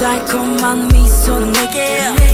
달콤한 미소 내게.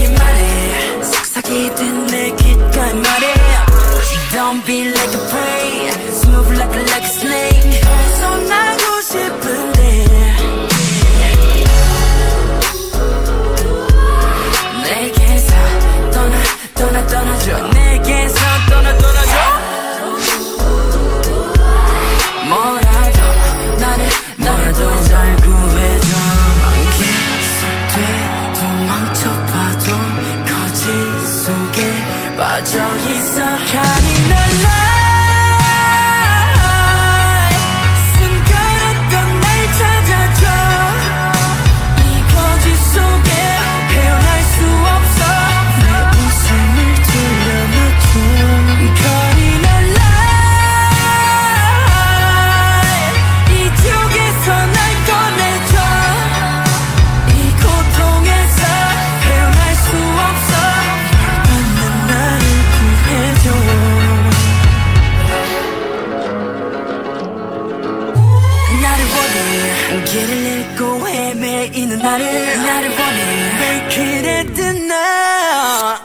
길을 잃고 헤매이는 나를 나를 보내. 왜 그래 뜨나?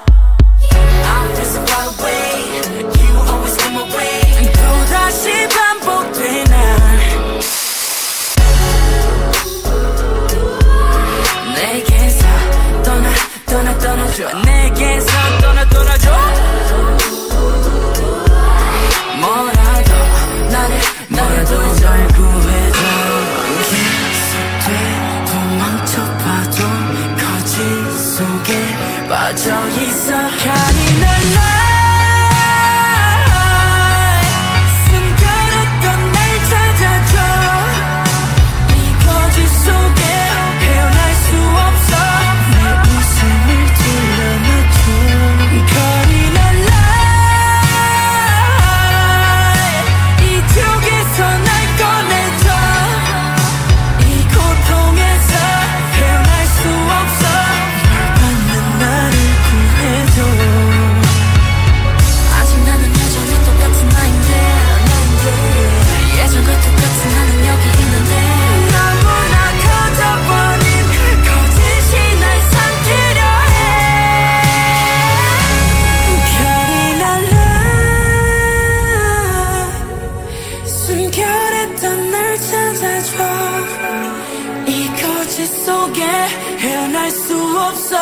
I'm just far away You always come away 또다시 반복되나? 내게서 떠나 떠나 떠나줘. 내게서 떠나 떠나줘. But don't you so 결했던 날 찾아줘. 이 거짓 속에 헤어날 수 없어.